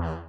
you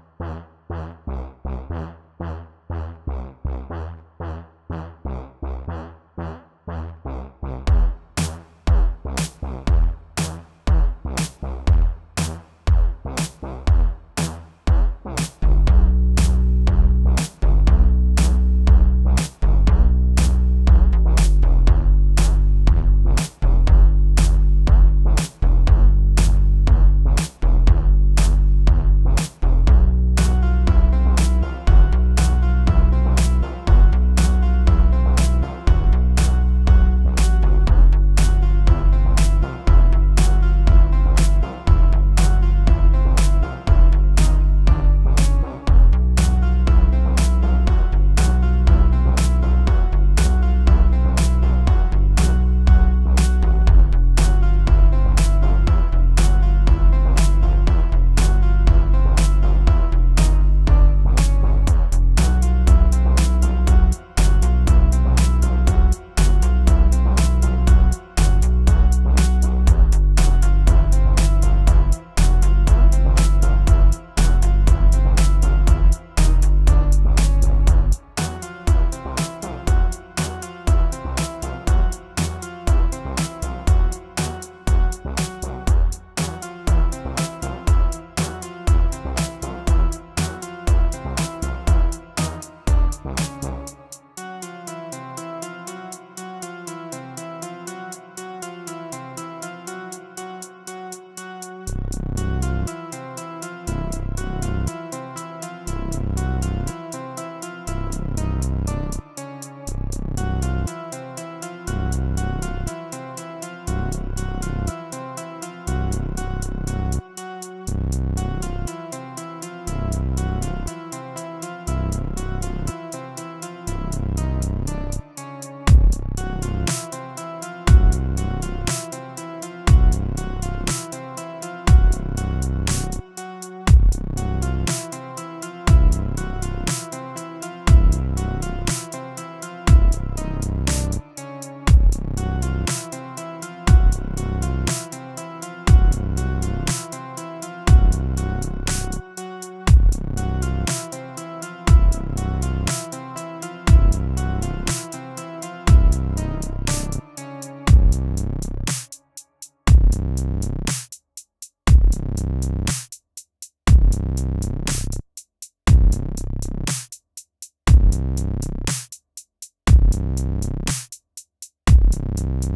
you